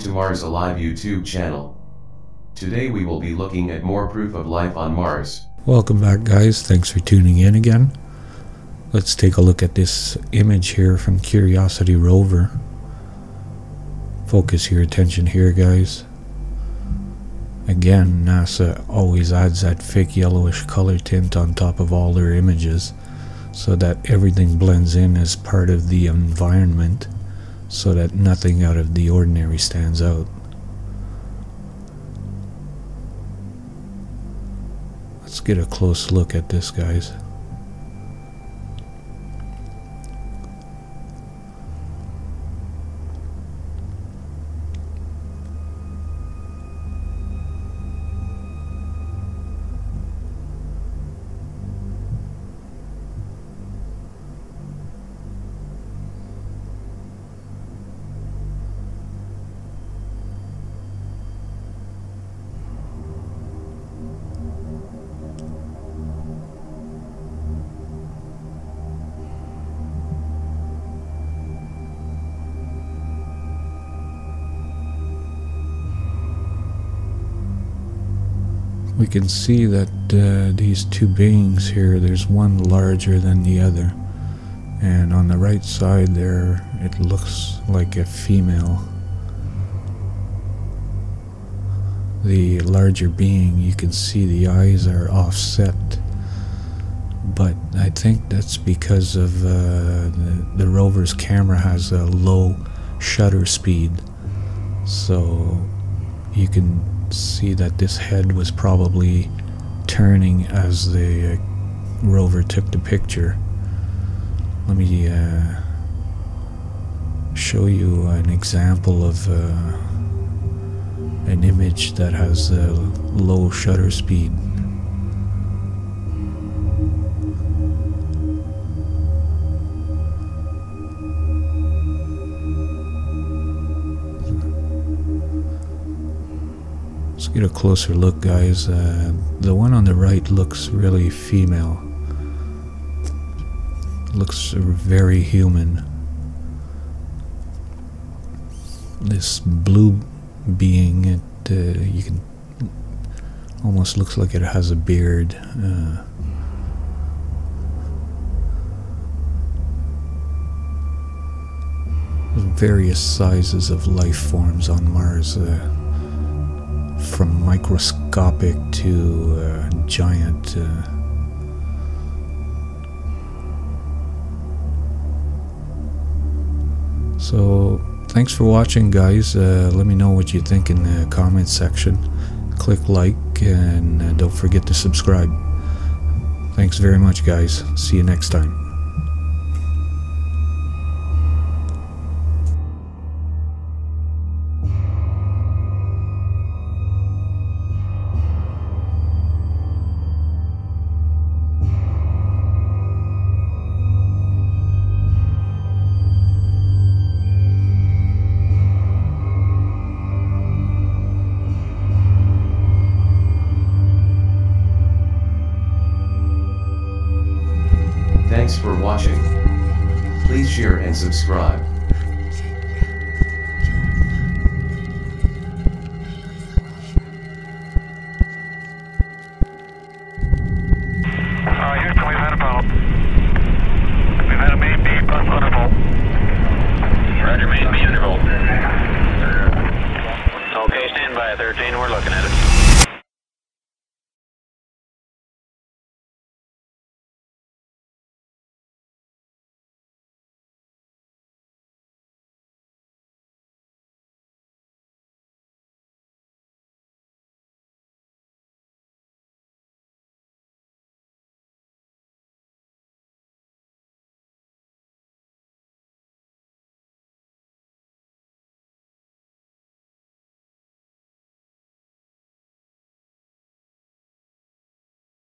To Mars Alive YouTube channel. Today we will be looking at more proof of life on Mars. Welcome back guys, thanks for tuning in again. Let's take a look at this image here from Curiosity rover. Focus your attention here guys. Again, NASA always adds that fake yellowish color tint on top of all their images so that everything blends in as part of the environment so that nothing out of the ordinary stands out. Let's get a close look at this guys. We can see that uh, these two beings here, there's one larger than the other. And on the right side there, it looks like a female. The larger being, you can see the eyes are offset. But I think that's because of uh, the, the rover's camera has a low shutter speed. So you can see that this head was probably turning as the uh, rover took the picture. Let me uh, show you an example of uh, an image that has a low shutter speed. Get a closer look, guys. Uh, the one on the right looks really female. Looks very human. This blue being, it uh, you can almost looks like it has a beard. Uh, various sizes of life forms on Mars. Uh, from microscopic to uh, giant. Uh, so, thanks for watching, guys. Uh, let me know what you think in the comments section. Click like and uh, don't forget to subscribe. Thanks very much, guys. See you next time. Thanks for watching. Please share and subscribe. Roger, main interval. Okay, stand by 13, we're looking at it.